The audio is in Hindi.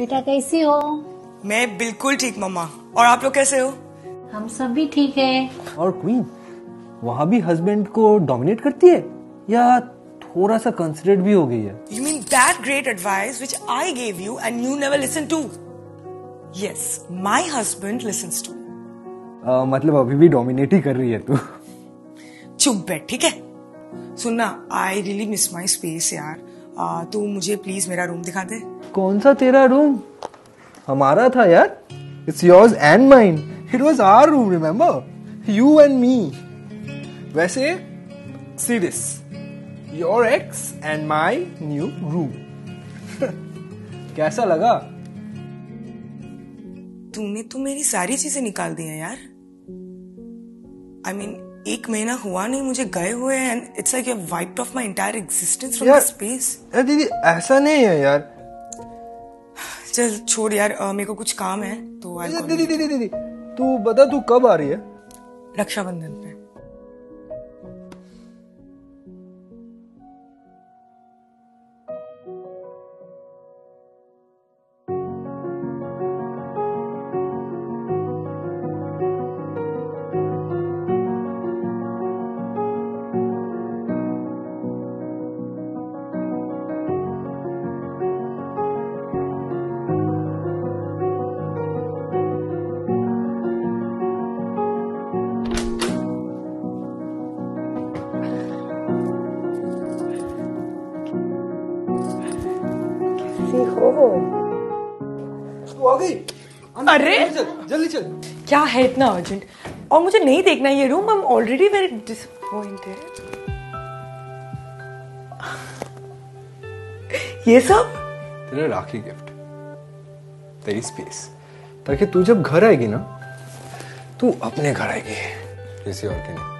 बेटा कैसी हो? मैं बिल्कुल ठीक मम्मा। और आप लोग कैसे हो? हम सब भी ठीक है। और क्वीन वहाँ भी हस्बैंड को डोमिनेट करती है? या थोड़ा सा कंसिडरेट भी हो गई है? You mean that great advice which I gave you and you never listen to yes my husband listens to मतलब अभी भी डोमिनेट ही कर रही है तू। चुप बैठ ठीक है? सुनना I really miss my space यार। तू मुझे प्लीज़ मेरा रूम दिखा दे। कौन सा तेरा रूम हमारा था यार। It's yours and mine it was our room remember you and me वैसे see this your ex and my new room कैसा लगा? तूने तो मेरी सारी चीज़ें निकाल दी हैं यार। आई I मीन mean, एक महीना हुआ नहीं मुझे गए हुए and it's like you wiped off my entire existence from space यार दीदी ऐसा नहीं है यार। चल छोड़ यार uh, मेरे को कुछ काम है तो दीदी दीदी दीदी तू बता तू कब आ रही है? रक्षाबंधन पे। तू आ गई? अरे! चल जल्दी चल। क्या है इतना अर्जेंट और मुझे नहीं देखना ये room I am already very disappointed ये सब? तेरा राखी गिफ्ट तेरी स्पेस ताकि तू जब घर आएगी ना तू अपने घर आएगी। किसी और के नहीं